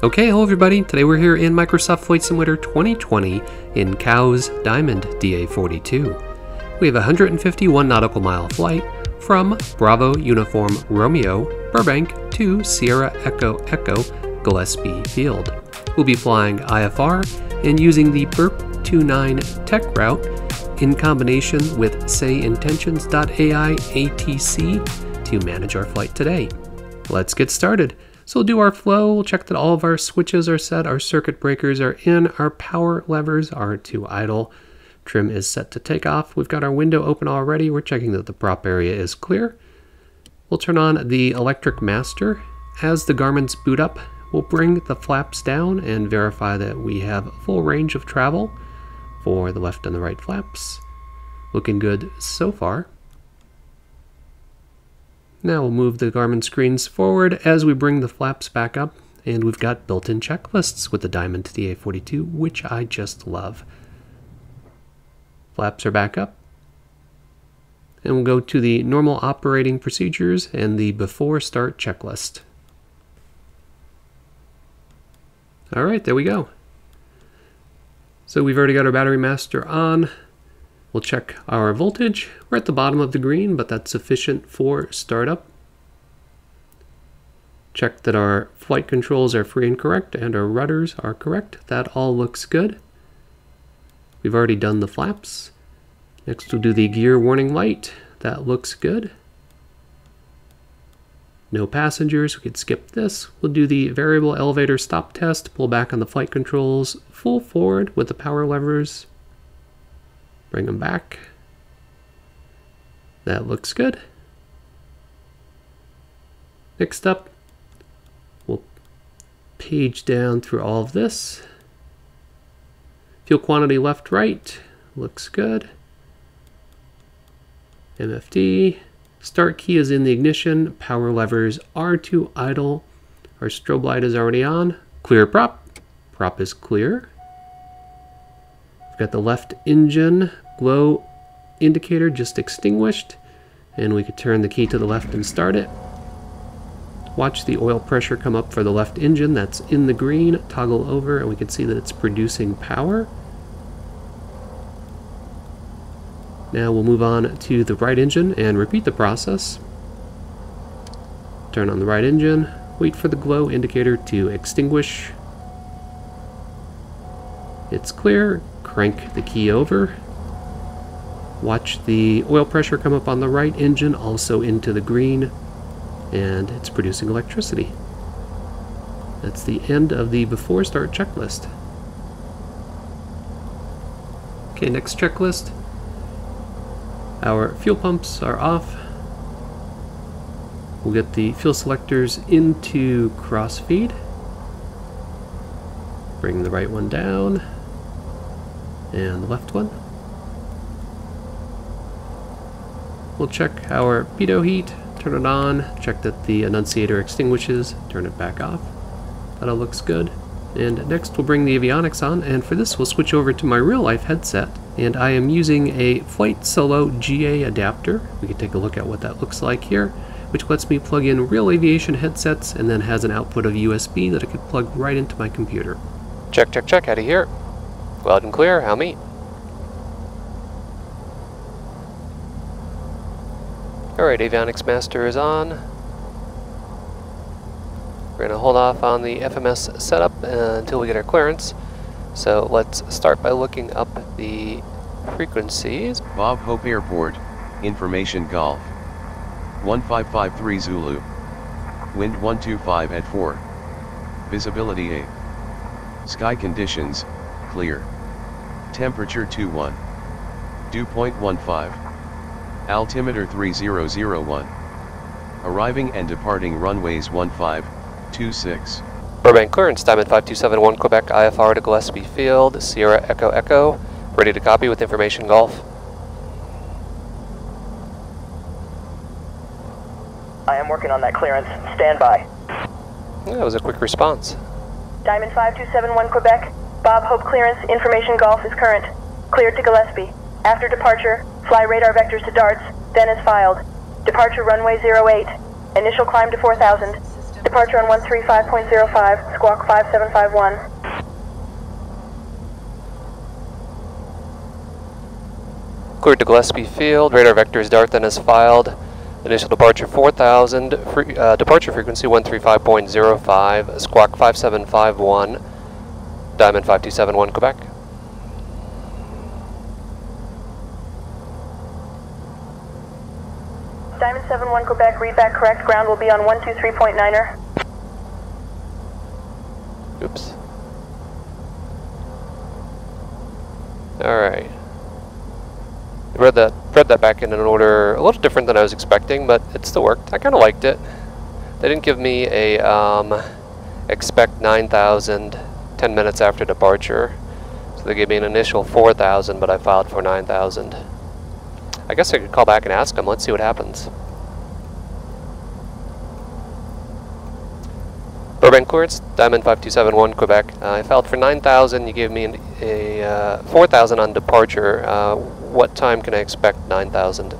Okay, hello everybody. Today we're here in Microsoft Flight Simulator 2020 in COWS Diamond DA42. We have a 151 nautical mile flight from Bravo Uniform Romeo Burbank to Sierra Echo Echo Gillespie Field. We'll be flying IFR and using the Burp 29 TEC route in combination with SayIntentions.ai ATC to manage our flight today. Let's get started. So we'll do our flow, we'll check that all of our switches are set, our circuit breakers are in, our power levers are to idle, trim is set to take off. We've got our window open already, we're checking that the prop area is clear. We'll turn on the electric master. As the Garmins boot up, we'll bring the flaps down and verify that we have full range of travel for the left and the right flaps. Looking good so far. Now we'll move the Garmin screens forward as we bring the flaps back up, and we've got built-in checklists with the Diamond DA42, which I just love. Flaps are back up. And we'll go to the normal operating procedures and the before start checklist. All right, there we go. So we've already got our battery master on. We'll check our voltage. We're at the bottom of the green, but that's sufficient for startup. Check that our flight controls are free and correct and our rudders are correct. That all looks good. We've already done the flaps. Next we'll do the gear warning light. That looks good. No passengers, we could skip this. We'll do the variable elevator stop test, pull back on the flight controls, full forward with the power levers, Bring them back. That looks good. Next up, we'll page down through all of this. Fuel quantity left, right, looks good. MFD, start key is in the ignition, power levers are to idle. Our strobe light is already on. Clear prop, prop is clear. We've got the left engine glow indicator just extinguished and we could turn the key to the left and start it. Watch the oil pressure come up for the left engine that's in the green, toggle over and we can see that it's producing power. Now we'll move on to the right engine and repeat the process. Turn on the right engine, wait for the glow indicator to extinguish. It's clear, crank the key over. Watch the oil pressure come up on the right engine, also into the green, and it's producing electricity. That's the end of the before start checklist. Okay, next checklist. Our fuel pumps are off. We'll get the fuel selectors into crossfeed. Bring the right one down and the left one. We'll check our pitot heat, turn it on, check that the annunciator extinguishes, turn it back off. That all looks good. And next we'll bring the avionics on, and for this we'll switch over to my real life headset. And I am using a Flight Solo GA adapter. We can take a look at what that looks like here, which lets me plug in real aviation headsets and then has an output of USB that I could plug right into my computer. Check, check, check, out of here. Loud and clear, how me? Alright, Avionics Master is on. We're going to hold off on the FMS setup until we get our clearance. So let's start by looking up the frequencies. Bob Hope Airport, Information Golf. 1553 Zulu. Wind 125 at 4. Visibility A. Sky conditions, clear. Temperature 21. Dew point 15. Altimeter 3001. Arriving and departing runways 1526. Burbank clearance, Diamond 5271 Quebec IFR to Gillespie Field, Sierra Echo Echo. Ready to copy with information golf. I am working on that clearance. Stand by. Yeah, that was a quick response. Diamond 5271 Quebec. Bob Hope clearance. Information golf is current. Cleared to Gillespie. After departure, fly radar vectors to darts, then is filed. Departure runway 08. Initial climb to 4000. Departure on 135.05, squawk 5751. Cleared to Gillespie Field, radar vectors dart then is filed. Initial departure 4000, free, uh, departure frequency 135.05, squawk 5751, Diamond 5271 Quebec. Diamond 71 Quebec, read back correct. Ground will be on 123.9er. Oops. Alright. Read that read that back in an order a little different than I was expecting, but it still worked. I kind of liked it. They didn't give me a um, expect 9,000 10 minutes after departure. So they gave me an initial 4,000, but I filed for 9,000. I guess I could call back and ask them. Let's see what happens. Burbank clearance, Diamond 5271, Quebec. Uh, I filed for 9,000. You gave me an, a uh, 4,000 on departure. Uh, what time can I expect 9,000?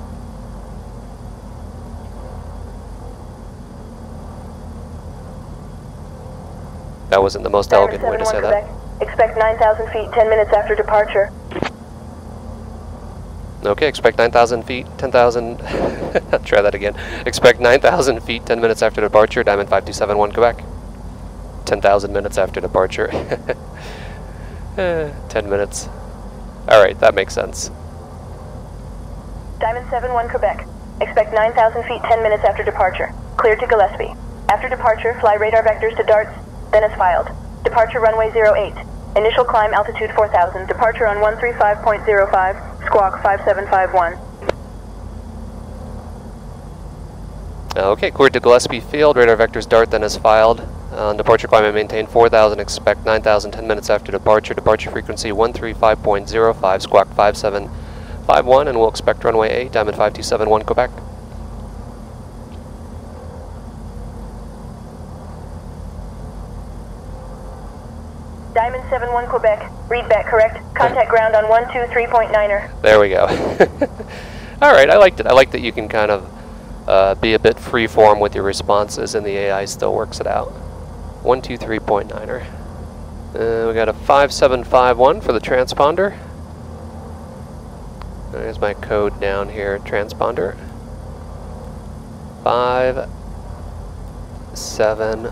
That wasn't the most elegant way to say 71 that. Expect 9,000 feet 10 minutes after departure. Okay, expect 9,000 feet, 10,000. Try that again. Expect 9,000 feet, 10 minutes after departure, Diamond 5271, Quebec. 10,000 minutes after departure. Eh, 10 minutes. Alright, that makes sense. Diamond 71 Quebec. Expect 9,000 feet 10 minutes after departure. Cleared to Gillespie. After departure, fly radar vectors to darts, then as filed. Departure runway 08. Initial climb altitude 4000. Departure on 135.05, squawk 5751. Okay, cleared to Gillespie Field, radar vectors dart, then as filed. On departure climb and maintain 4,000, expect 9,000 10 minutes after departure. Departure frequency 135.05, squawk 5751, and we'll expect runway 8, Diamond 5271, Quebec. Diamond 71 Quebec. Read back correct. Contact ground on 123.9er. There we go. Alright, I liked it. I like that you can kind of uh, be a bit freeform with your responses and the AI still works it out. 123.9er. Uh, we got a 5751 for the transponder. There's my code down here, transponder. Five, seven,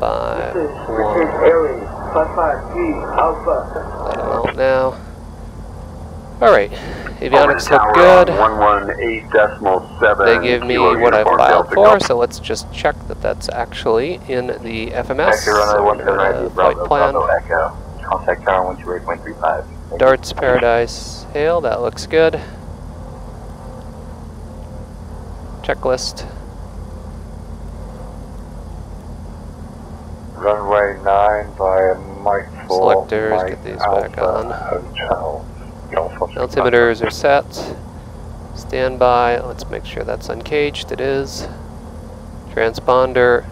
five, one. Let them out now. Alright, avionics look good. 118.7. They give me what I filed for, so let's just check that that's actually in the FMS. Runway So we uh, go 179, to flight Bravo, plan, Bravo, Echo. Contact tower 128.35. Darts Paradise Hail, that looks good. Checklist. Runway 9 by Mike 4. Selectors, Mike get these Alpha back on. Hotel. Golf Altimeters are set. Standby, let's make sure that's uncaged, it is. Transponder,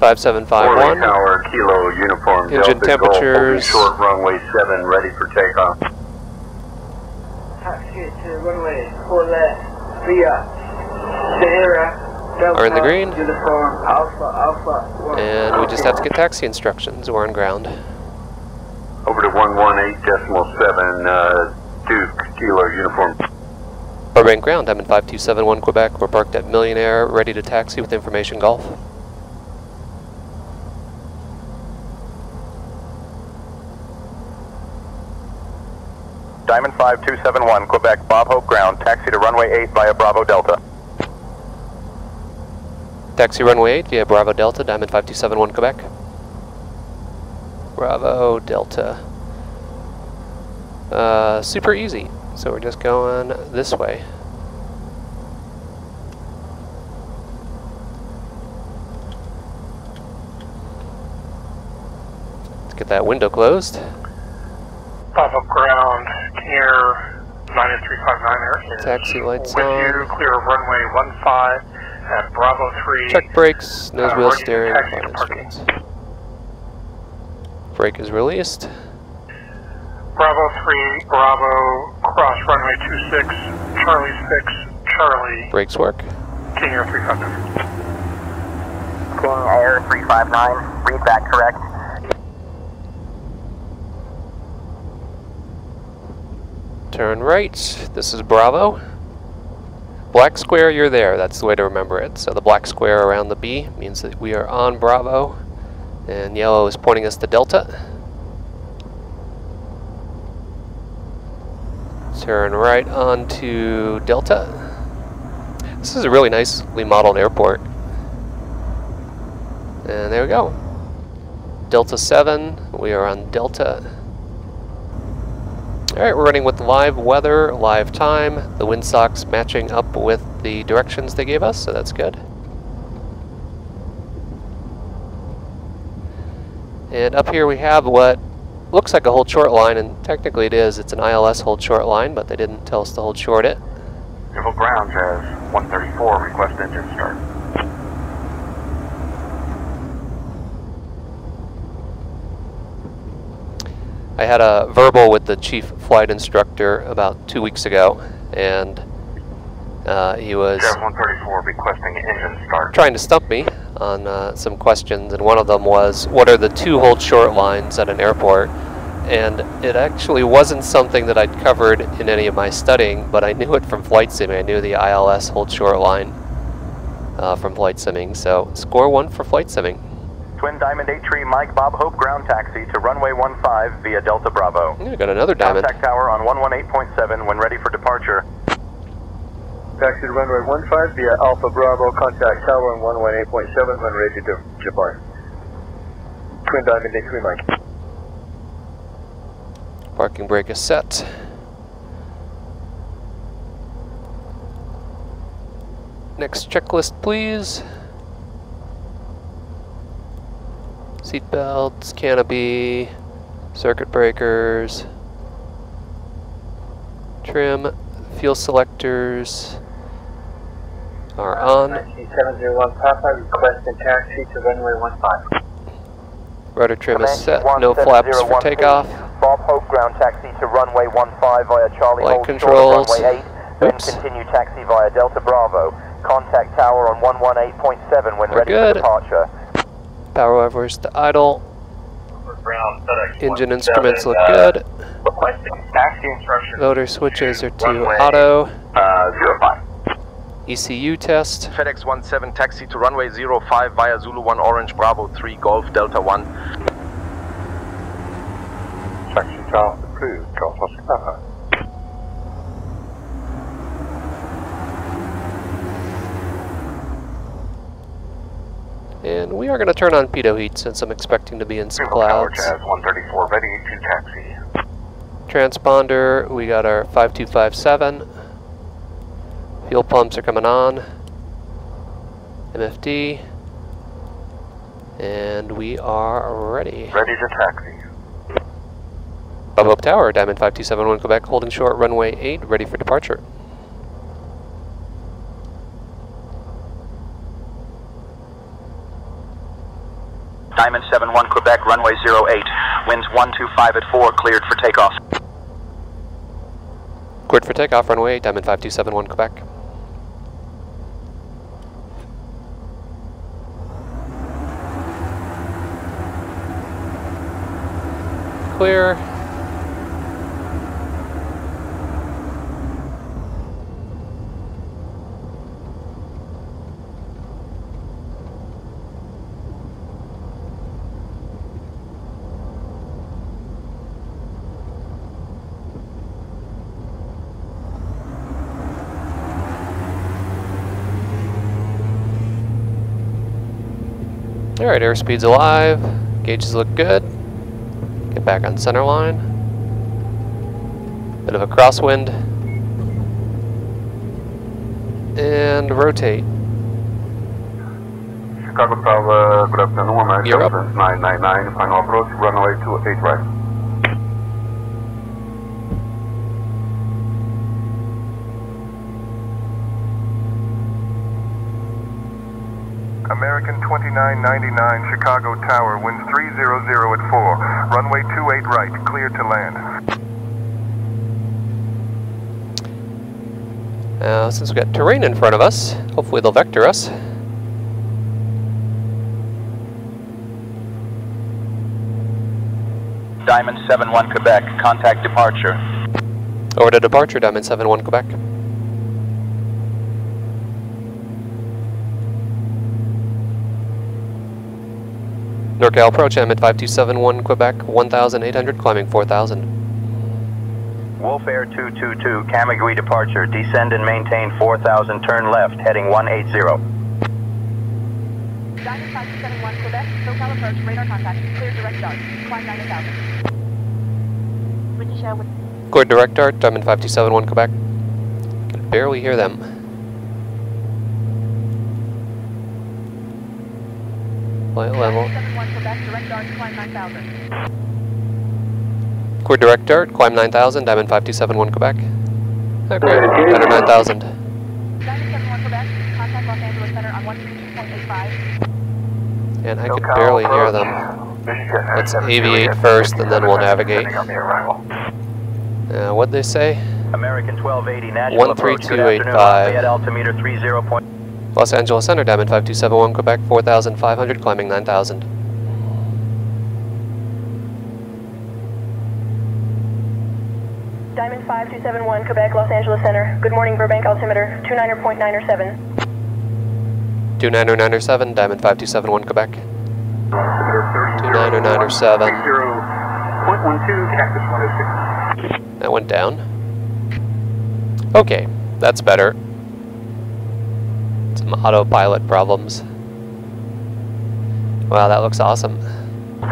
5751. Tower, Kilo, Uniform, Engine Delta, Golf, temperatures. Short runway 7, ready for takeoff. Taxi to runway 4 left, via Sierra, Delta, Are in the green. Alpha, Alpha, And we just have to get taxi instructions, we're on ground. Over to 118.7, uh, Duke, Kilo, Uniform. Burbank ground, Diamond 5271 Quebec. We're parked at Million Air, ready to taxi with information golf. Diamond 5271, Quebec, Bob Hope ground, taxi to runway 8 via Bravo Delta. Taxi runway 8 via Bravo Delta, Diamond 5271 Quebec. Bravo Delta. Uh, super easy. So we're just going this way. Let's get that window closed. Pop up ground, near 9359 is Taxi lights with on. you, clear of runway 15 at Bravo 3. Check brakes, nose Uh, wheel steering, taxi flight parking. instruments. Brake is released. Bravo 3, Bravo, cross runway 26, Charlie 6, Charlie, Brakes work. King Air 359. Air 359, read that correct. Turn right. This is Bravo. Black square, you're there. That's the way to remember it. So the black square around the B means that we are on Bravo. And yellow is pointing us to Delta. Turn right onto Delta. This is a really nicely modeled airport. And there we go. Delta 7, we are on Delta. Alright, we're running with live weather, live time, the windsocks matching up with the directions they gave us, so that's good. And up here we have what looks like a hold short line, and technically it is. It's an ILS hold short line, but they didn't tell us to hold short it. Naval Ground has 134, request engine start. I had a verbal with the chief flight instructor about two weeks ago, and uh, he was requesting engine start. trying to stump me on uh, some questions, and one of them was, what are the two hold short lines at an airport? And it actually wasn't something that I'd covered in any of my studying, but I knew it from flight simming. I knew the ILS hold short line uh, from flight simming, so score one for flight simming. Twin Diamond 8 Tree Mike Bob Hope ground taxi to runway 15 via Delta Bravo. Yeah, got another diamond. Contact tower on 118.7 when ready for departure. Taxi to runway 15 via Alpha Bravo, contact tower on 118.7 when ready to depart. Twin Diamond 8 Tree Mike. Parking brake is set. Next checklist, please. Seat belts, canopy, circuit breakers, trim, fuel selectors are uh, on. 701 Papa, requesting taxi to runway 15. Rudder trim is set, no flaps for takeoff. Bob Hope ground taxi to runway 15 via Charlie Light Hold controls. runway 8. Then Oops. continue taxi via Delta Bravo. Contact tower on 118.7 when We're ready good. for departure. Power levers to idle. Engine instruments look good. Requesting taxi instructions. Motor switches are to auto. Uh, zero five. ECU test. FedEx 17 taxi to runway 05 via Zulu 1 Orange Bravo 3 Golf Delta 1. Taxi task approved. Golf Oscar And we are going to turn on pitot heat since I'm expecting to be in some Tower clouds. Jazz 134 ready to taxi. Transponder, we got our 5257. Fuel pumps are coming on. MFD. And we are ready. Ready to taxi. Bob Hope Tower, Diamond 5271 Quebec, holding short runway 8, ready for departure. Diamond 71 Quebec, runway 08. Winds 125 at 4, cleared for takeoff. Cleared for takeoff, runway 8, Diamond 5271 Quebec. Clear. Alright, airspeed's alive. Gauges look good. Get back on center line. Bit of a crosswind. And rotate. Chicago Tower, uh, good afternoon. American 999, final approach, runway 28 right. 5999 Chicago Tower, winds 300 at 4. Runway 28 right, clear to land. Uh, since we've got terrain in front of us, hopefully they'll vector us. Diamond 7-1 Quebec, contact departure. Over to departure, Diamond 7-1 Quebec. NorCal approach, at 5271 Quebec, 1,800, climbing 4,000. Wolf Air 222, Camagüey departure. Descend and maintain 4000, turn left, heading 180. Diamond 5271 Quebec, SoCal approach, radar contact, clear direct dart, climb 90,000. British Airways. Clear direct dart, Diamond 5271 Quebec. Can barely hear them. Flight level. 71 Quebec, direct dart, climb 9,000. Clear direct dart, climb 9000, Diamond 5271 Quebec. Oh, great, under 9000. Diamond 71 Quebec, contact Los Angeles Center on 132.85. And I could barely hear them. Let's aviate first and then we'll navigate. Uh, what'd they say? American 1280, National approach. Good 13285. afternoon, altimeter 30. Los Angeles Center, Diamond 5271 Quebec, 4500, climbing 9000. Diamond 5271 Quebec, Los Angeles Center. Good morning, Burbank altimeter, 29.907. 2997, Diamond 5271 Quebec. 2997. 0.12, Cactus 106. That went down. Okay, that's better. Some autopilot problems. Wow, that looks awesome.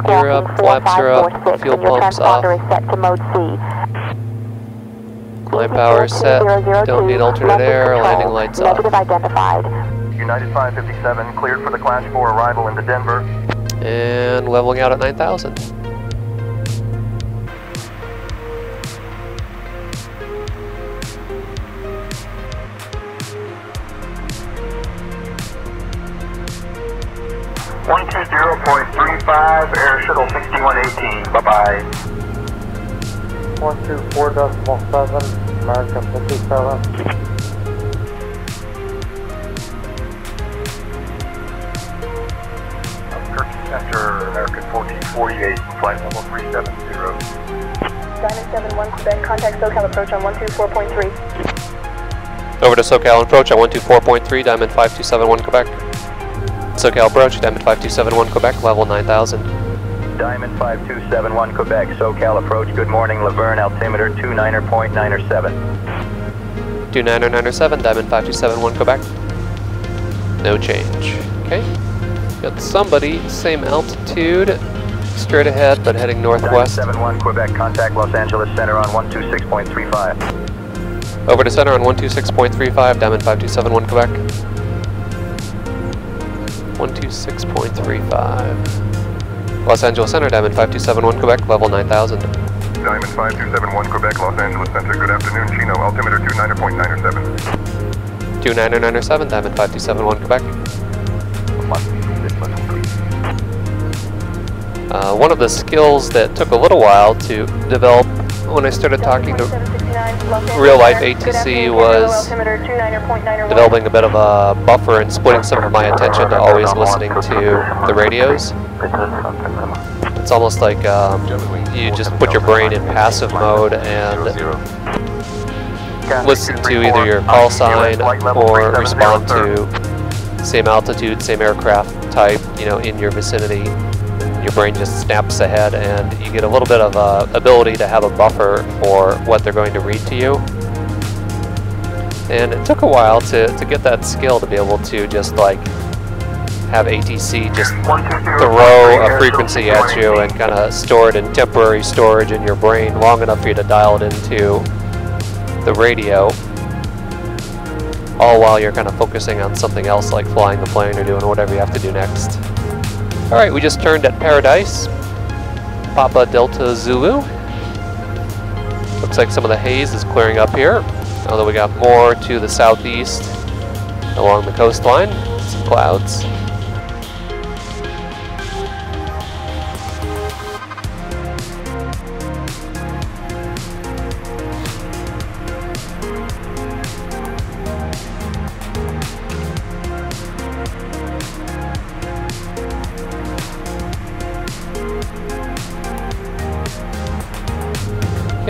Gear up, flaps are up, fuel pumps off, is set to mode C. climb power is set, don't need alternate air, landing lights off. Negative identified. United 557, cleared for the Class 4 arrival into Denver. And leveling out at 9000. One two zero point three five, Air Shuttle sixty one eighteen. Bye bye. One two four decimal seven, Seven. Turkey Center, American fourteen forty eight, flight level three seven zero. Diamond 71 Quebec, contact SoCal approach on 124.3. Over to SoCal approach at 124.3, Diamond 5271 Quebec. SoCal approach, Diamond 5271 Quebec, level 9000. Diamond 5271 Quebec, SoCal approach. Good morning, Laverne altimeter 29.907. 2997, Diamond 5271 Quebec. No change. Okay. Got somebody, same altitude, straight ahead, but heading northwest. 71 Quebec, contact Los Angeles Center on 126.35. Over to center on 126.35, Diamond 5271 Quebec. 126.35. Los Angeles Center, Diamond 5271 Quebec, level 9000. Diamond 5271, Quebec, Los Angeles Center. Good afternoon, Chino. Altimeter 29.907. 2997, Diamond 5271 Quebec. Uh, one of the skills that took a little while to develop when I started talking to real life ATC was developing a bit of a buffer and splitting some of my attention to always listening to the radios. It's almost like um, you just put your brain in passive mode and listen to either your call sign or respond to same altitude, same aircraft type, you know, in your vicinity. Your brain just snaps ahead and you get a little bit of ability to have a buffer for what they're going to read to you. And it took a while to, to get that skill to be able to just like have ATC just throw a frequency at you and kind of store it in temporary storage in your brain long enough for you to dial it into the radio all while you're kind of focusing on something else like flying the plane or doing whatever you have to do next. Alright, we just turned at Paradise, Papa Delta Zulu. Looks like some of the haze is clearing up here, although we got more to the southeast along the coastline, some clouds.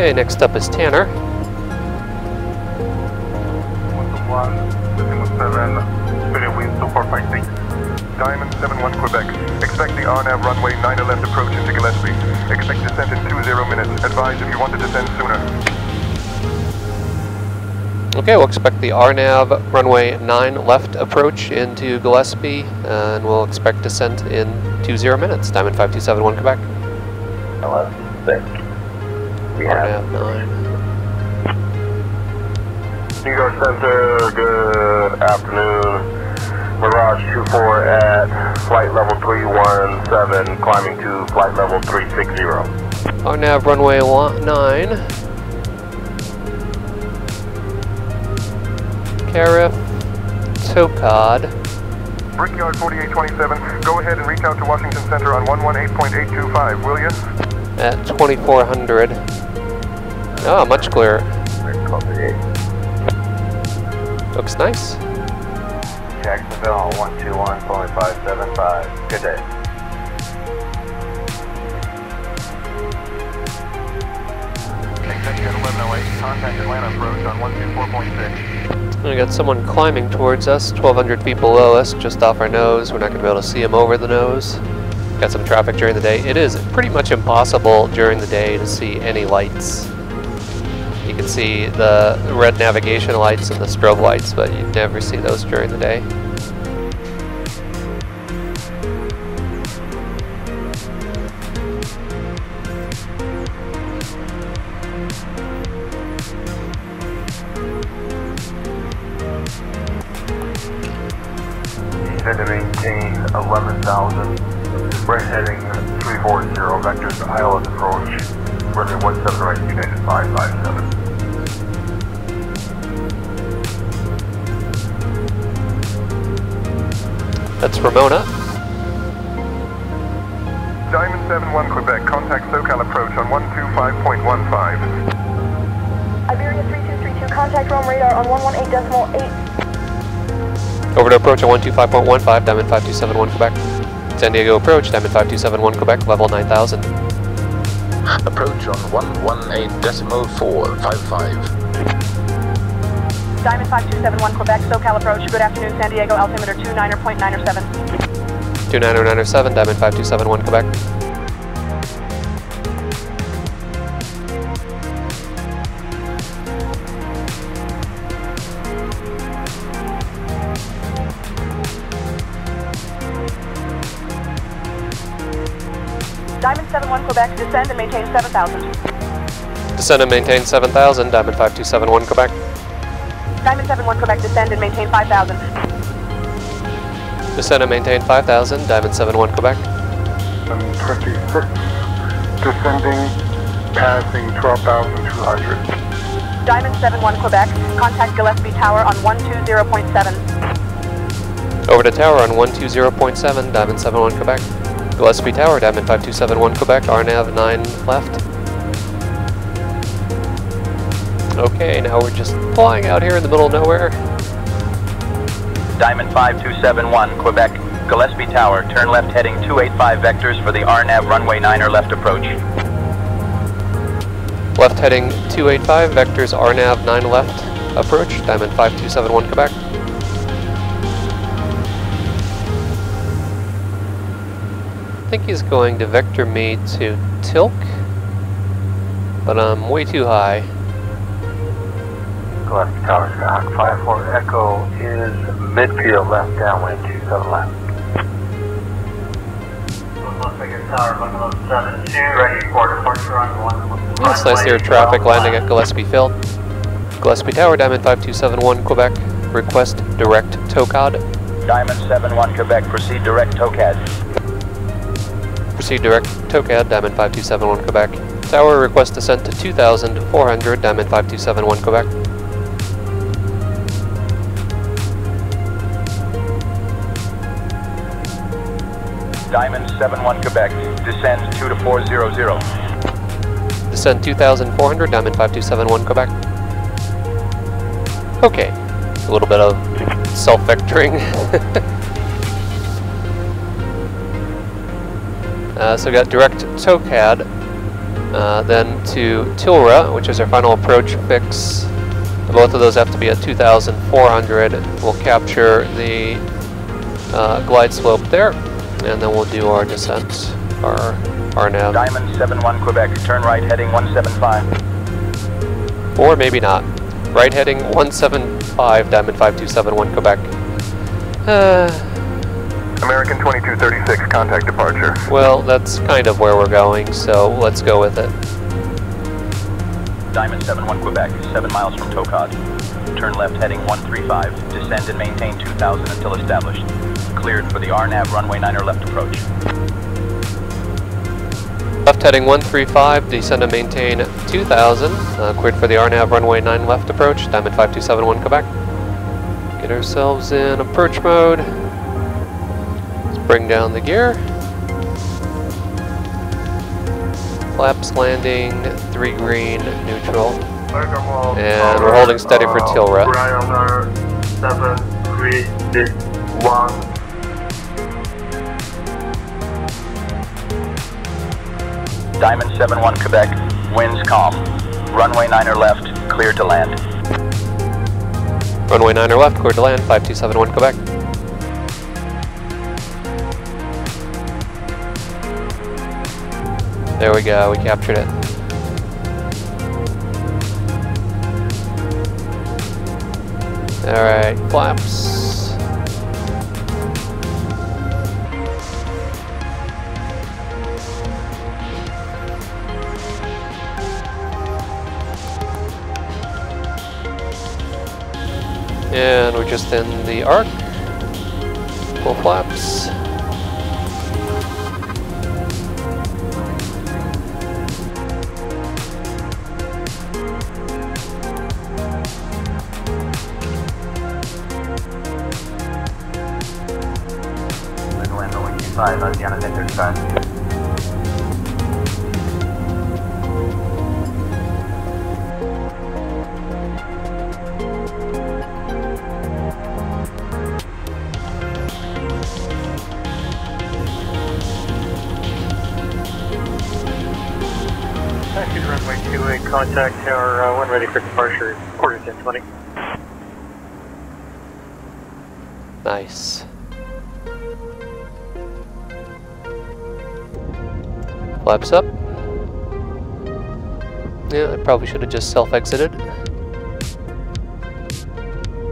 Okay, next up is Tanner. One, 7, Spirit Wind 2456. Diamond 71 Quebec. Expect the RNAV runway 9 left approach into Gillespie. Expect descent in 20 minutes. Advise if you want to descend sooner. Okay, we'll expect the RNAV runway 9 left approach into Gillespie, and we'll expect descent in 20 minutes. Diamond 5271 Quebec. LS 6. We have RNAV 9. New York Center, good afternoon. Mirage 24 at flight level 317, climbing to flight level 360. RNAV runway wa- 9. Carif, Tokad. Brickyard 4827, go ahead and reach out to Washington Center on 118.825, will you? at 2400. Ah, much clearer. Looks nice. Jacksonville on 121.575. Good day. At 1108, contact Atlanta approach on 124.6. We got someone climbing towards us, 1200 feet below us, just off our nose. We're not going to be able to see him over the nose. Got some traffic during the day. It is pretty much impossible during the day to see any lights. You can see the red navigation lights and the strobe lights, but you never see those during the day. That's Ramona. Diamond 71 Quebec, contact SoCal approach on 125.15. Iberia 3232, contact Rome radar on 118.8. Over to approach on 125.15, Diamond 5271 Quebec. San Diego approach, Diamond 5271 Quebec, level 9000. Approach on 118.455. Diamond 5271 Quebec, SoCal approach. Good afternoon, San Diego, altimeter 29.907. 29097, Diamond 5271 Quebec. Diamond 71 Quebec, descend and maintain 7,000. Descend and maintain 7000, Diamond 5271 Quebec. Diamond 71 Quebec, descend and maintain 5,000. Descend and maintain 5000, Diamond 71 Quebec. 26. Descending, passing 12,200. Diamond 71 Quebec, contact Gillespie Tower on 120.7. Over to tower on 120.7, Diamond 71 Quebec. Gillespie Tower, Diamond 5271 Quebec, RNAV 9 left. Okay, now we're just flying out here in the middle of nowhere. Diamond 5271, Quebec. Gillespie Tower, turn left heading 285 vectors for the RNAV runway 9er left approach. Left heading 285, vectors RNAV 9 left, approach, Diamond 5271 Quebec. I think he's going to vector me to Tilk, but I'm way too high. Gillespie Tower, Skyhawk 54 Echo is midfield left downwind 27 left. Looks tower 172, ready for departure on 1. It's nice to hear traffic landing at Gillespie Field. Gillespie Tower, Diamond 5271 Quebec, request direct TOCAD. Diamond 71, Quebec. Proceed direct TOCAD. Proceed direct TOCAD, Diamond 5271 Quebec. Tower, request descent to 2400, Diamond 5271 Quebec. 71, Quebec. Descend 2 to 400. Descend 2400, Diamond 5271 Quebec. Okay, a little bit of self-vectoring. uh, so we got direct TOCAD. Uh, then to Tilra, which is our final approach fix. Both of those have to be at 2,400. We'll capture the uh, glide slope there, and then we'll do our descent, our, our nav. Diamond 71 Quebec, turn right heading 175. Or maybe not. Right heading 175, Diamond 5271 Quebec. Uh, American 2236, contact departure. well, that's kind of where we're going, so let's go with it. Diamond 71 Quebec, 7 miles from Tokad. Turn left heading 135. Descend and maintain 2000 until established. Cleared for the RNAV runway 9 or left approach. Left heading 135, descend and maintain 2000. Uh, cleared for the RNAV runway 9 left approach, Diamond 5271 Quebec. Get ourselves in approach mode. Let's bring down the gear. Flaps landing, 3 green, neutral. And we're holding steady for Tilra. Ryanair 7361. Diamond 71 Quebec, winds calm. Runway 9 or left, clear to land. Runway 9 or left, cleared to land, 5271 Quebec. There we go, we captured it. Alright, flaps. And we're just in the arc. Full flaps. Five, Oceana Victor, five. Contact tower uh, 1 ready for departure, quarter 1020. Nice. Flaps up. Yeah, I probably should have just self-exited.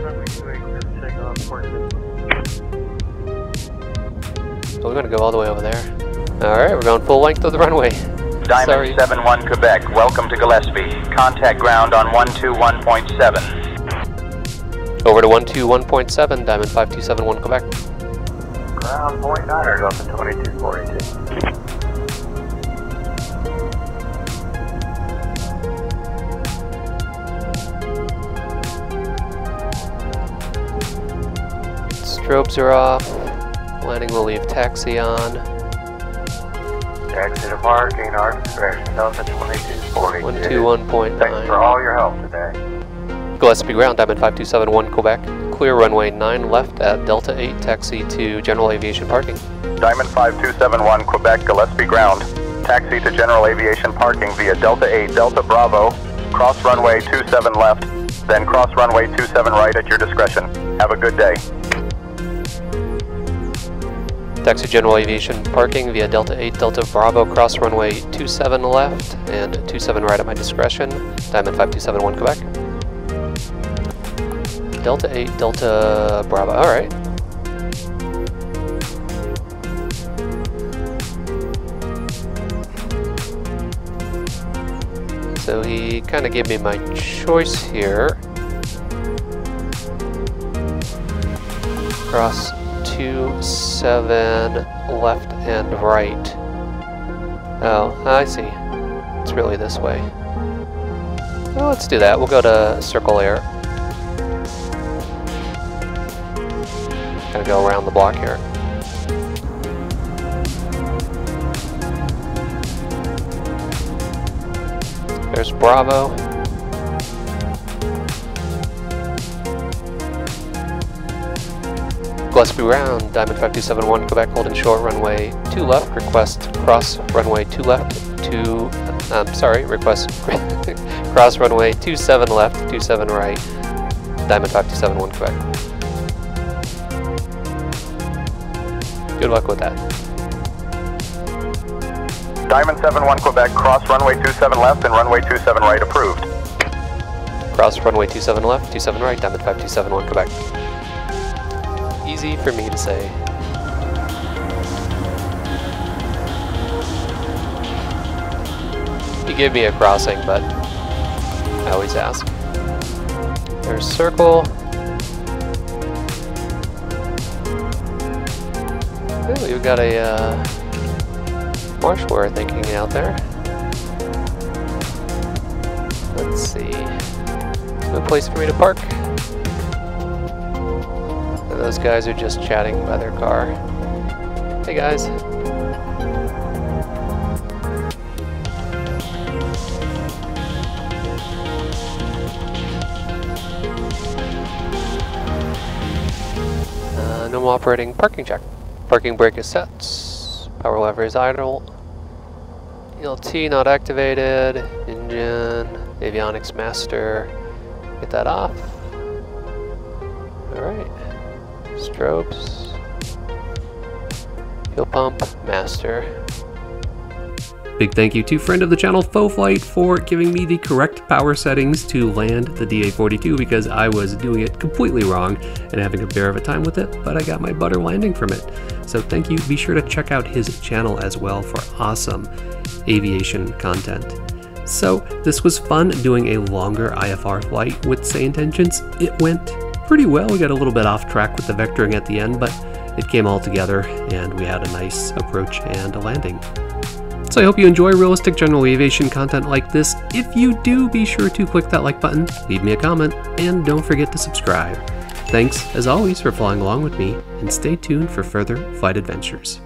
Runway 28, clear takeoff, quarter 1020. So we're gonna go all the way over there. Alright, we're going full length of the runway. Diamond Sorry. 71 Quebec, welcome to Gillespie. Contact ground on 121.7. Over to 121.7, Diamond 5271 Quebec. Ground point niner, off to 2242. Strobes are off. Landing will leave taxi on. Taxi to parking, our discretion, Delta 2242. 121.9. Thanks for all your help today. Gillespie ground, Diamond 5271 Quebec. Clear runway 9 left at Delta 8, taxi to general aviation parking. Diamond 5271 Quebec, Gillespie ground. Taxi to general aviation parking via Delta 8, Delta Bravo. Cross runway 27 left, then cross runway 27 right at your discretion. Have a good day. Taxi general aviation parking via Delta 8, Delta Bravo, cross runway 27 left and 27 right at my discretion. Diamond 5271 Quebec. Delta 8, Delta Bravo, alright. So he kind of gave me my choice here. Cross two, seven, left and right. Oh, I see. It's really this way. Well, let's do that. We'll go to Circle Air. Gonna go around the block here. There's Bravo. Gillespie Round, Diamond 5271 Quebec, holding short runway 2 left, request cross runway 2 left 2, um, sorry, request cross runway 27 left, 27 right, Diamond 5271 Quebec. Good luck with that. Diamond 71 Quebec, cross runway 27 left and runway 27 right approved. Cross runway 27 left, 27 right, Diamond 5271 Quebec. Easy for me to say. He gave me a crossing, but I always ask. There's circle. Ooh, you got a uh, marsh we're thinking out there. Let's see. No place for me to park. And those guys are just chatting by their car. Hey guys. Uh, no operating parking check. Parking brake is set. Power lever is idle. ELT not activated. Engine. Avionics master. Get that off. Alright. Strobes. Fuel pump. Master. Big thank you to friend of the channel FoFlight for giving me the correct power settings to land the DA42 because I was doing it completely wrong and having a bear of a time with it, but I got my butter landing from it. So thank you. Be sure to check out his channel as well for awesome aviation content. So this was fun doing a longer IFR flight with SayIntentions. It went pretty well. We got a little bit off track with the vectoring at the end, but it came all together and we had a nice approach and a landing. So I hope you enjoy realistic general aviation content like this. If you do, be sure to click that like button, leave me a comment, and don't forget to subscribe. Thanks, as always, for flying along with me, and stay tuned for further flight adventures.